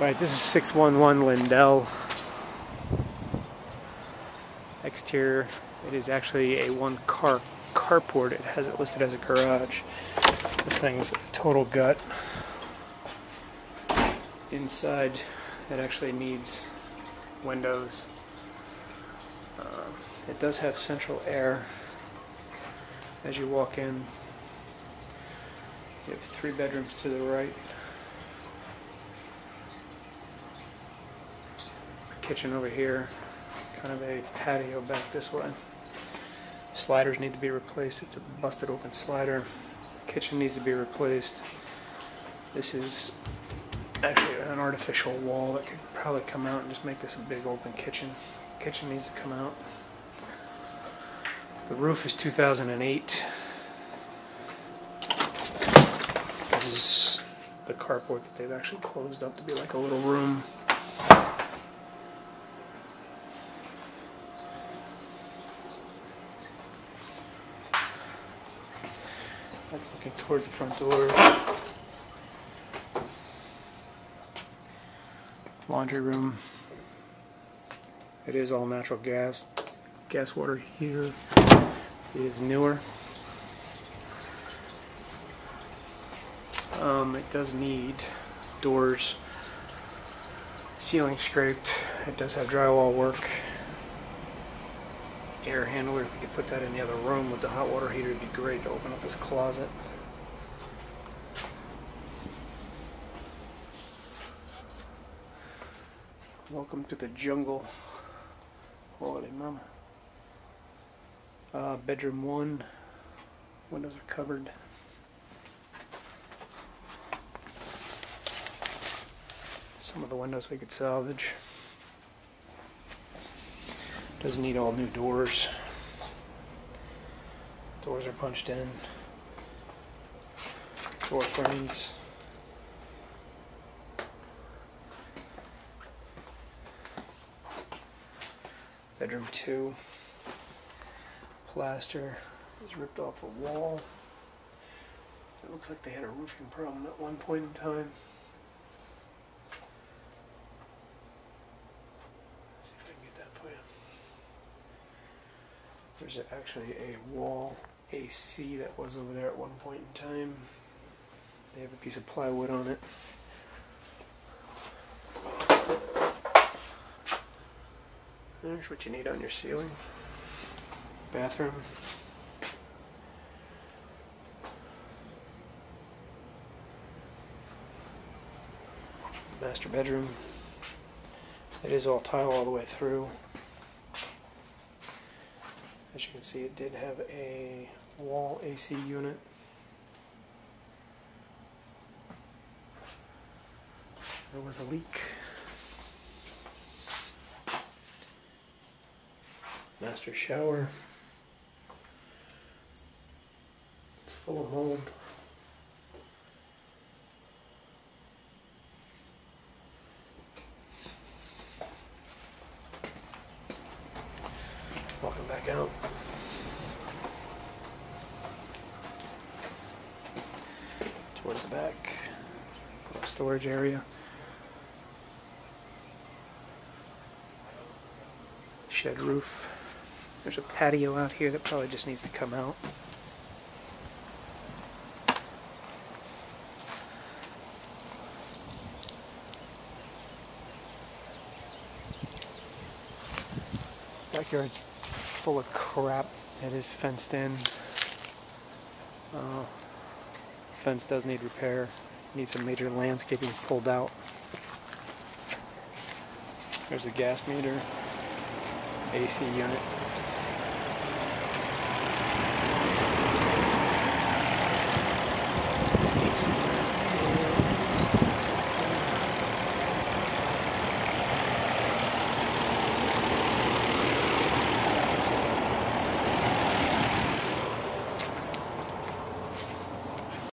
Right, this is 611 Lindell. Exterior. It is actually a one car carport. It has it listed as a garage. This thing's a total gut. Inside, it actually needs windows. Uh, it does have central air as you walk in. You have three bedrooms to the right. Kitchen over here, kind of a patio back this way. Sliders need to be replaced. It's a busted open slider. Kitchen needs to be replaced. This is actually an artificial wall that could probably come out and just make this a big open kitchen. Kitchen needs to come out. The roof is 2008. This is the carport that they've actually closed up to be like a little room. That's looking towards the front door. Laundry room. It is all natural gas. Gas water heater is newer. Um, it does need doors, ceiling scraped. It does have drywall work. Air handler, if we could put that in the other room with the hot water heater, it'd be great to open up this closet. Welcome to the jungle. Holy mama. Uh, bedroom one. Windows are covered. Some of the windows we could salvage. Does need all new doors. Doors are punched in. Door frames. Bedroom two. Plaster is ripped off the wall. It looks like they had a roofing problem at one point in time. Let's see if I can get that for you. There's actually a wall AC that was over there at one point in time. They have a piece of plywood on it. There's what you need on your ceiling. Bathroom. Master bedroom. It is all tile all the way through. As you can see, it did have a wall AC unit. There was a leak. Master shower. It's full of mold. Walking back out. Towards the back. Storage area. Shed roof. There's a patio out here that probably just needs to come out. Backyard's full of crap. It is fenced in. Uh, fence does need repair. Needs some major landscaping pulled out. There's a gas meter. AC unit.